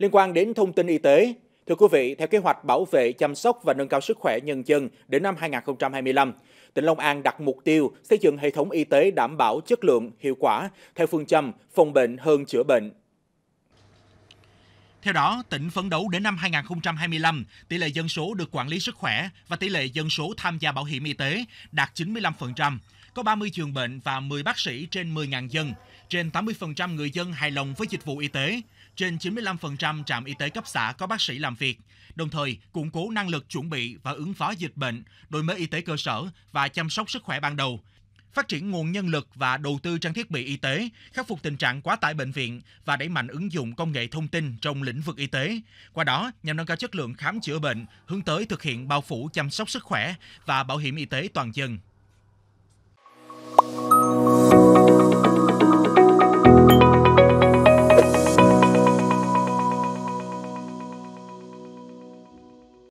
Liên quan đến thông tin y tế, thưa quý vị, theo kế hoạch bảo vệ, chăm sóc và nâng cao sức khỏe nhân dân đến năm 2025, tỉnh Long An đặt mục tiêu xây dựng hệ thống y tế đảm bảo chất lượng, hiệu quả theo phương châm phòng bệnh hơn chữa bệnh. Theo đó, tỉnh phấn đấu đến năm 2025, tỷ lệ dân số được quản lý sức khỏe và tỷ lệ dân số tham gia bảo hiểm y tế đạt 95%, có 30 giường bệnh và 10 bác sĩ trên 10.000 dân, trên 80% người dân hài lòng với dịch vụ y tế, trên 95% trạm y tế cấp xã có bác sĩ làm việc, đồng thời củng cố năng lực chuẩn bị và ứng phó dịch bệnh, đổi mới y tế cơ sở và chăm sóc sức khỏe ban đầu, phát triển nguồn nhân lực và đầu tư trang thiết bị y tế, khắc phục tình trạng quá tải bệnh viện và đẩy mạnh ứng dụng công nghệ thông tin trong lĩnh vực y tế. Qua đó, nhằm nâng cao chất lượng khám chữa bệnh, hướng tới thực hiện bao phủ chăm sóc sức khỏe và bảo hiểm y tế toàn dân.